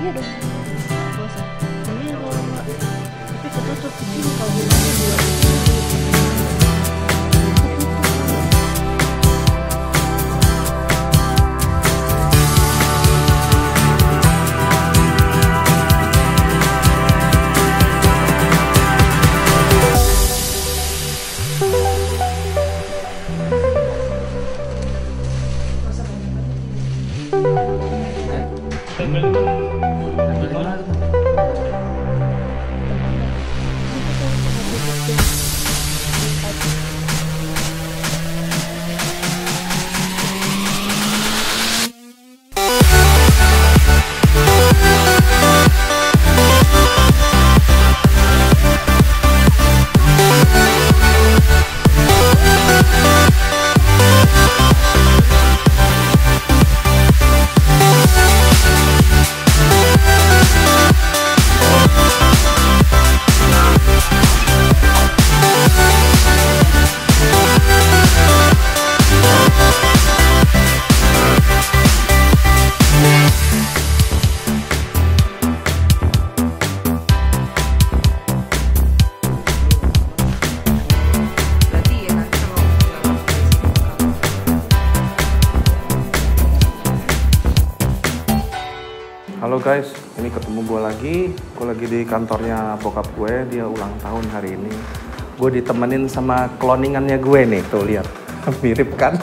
Hadi. Halo guys, ini ketemu gue lagi. Gue lagi di kantornya bokap gue. Dia ulang tahun hari ini. Gue ditemenin sama cloningannya gue nih. Tuh lihat, mirip kan?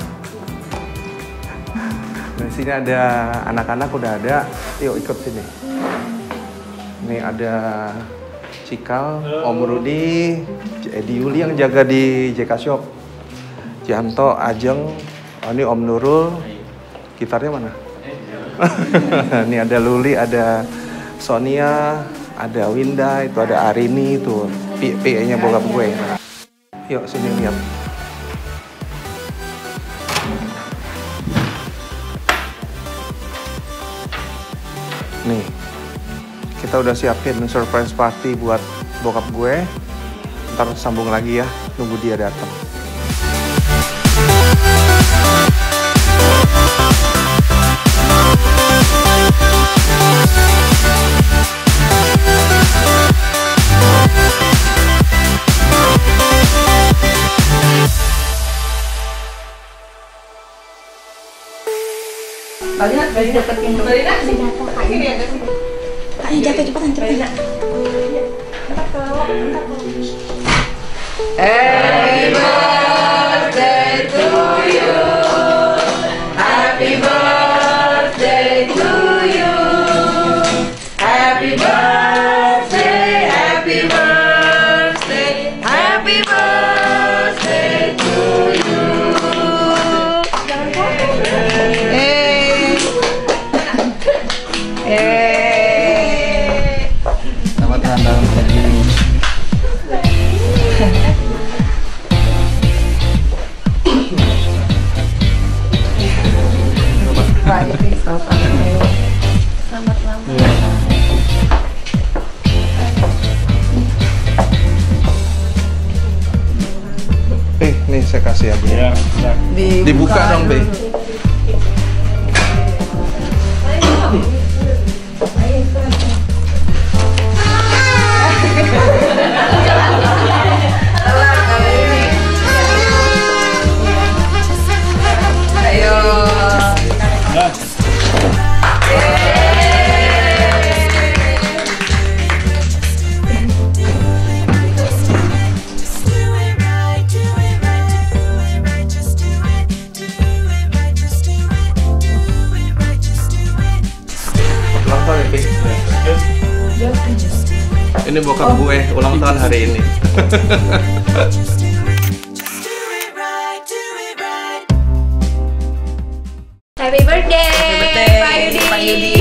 Di sini ada anak-anak udah ada. Yuk ikut sini. Ini ada Cikal, Om Rudi, Edi Yuli yang jaga di JK Shop. Janto, Ajeng, oh, ini Om Nurul. Gitarnya mana? ini ada Luli, ada Sonia, ada Winda, itu ada Arini, itu PE-nya bokap gue. Yuk sini lihat. Nih, kita udah siapin surprise party buat bokap gue. Ntar sambung lagi ya, nunggu dia datang. Balina, Balina, Balina, sini. Sini sini. Ayo jatuh cepetan cepetan. Happy birthday to you. Happy birthday to you. Happy birthday, Eh, nih saya kasih ya, Bu. Dibuka dong, Be. Ini bokap gue ulang tahun hari ini. it right. Happy birthday, Pak Yudi. Pak Yudi.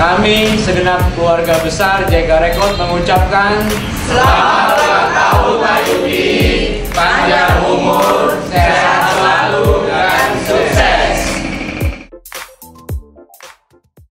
Kami segenap keluarga besar JK Record mengucapkan Selamat ulang tahun Pak Yudi. Panjang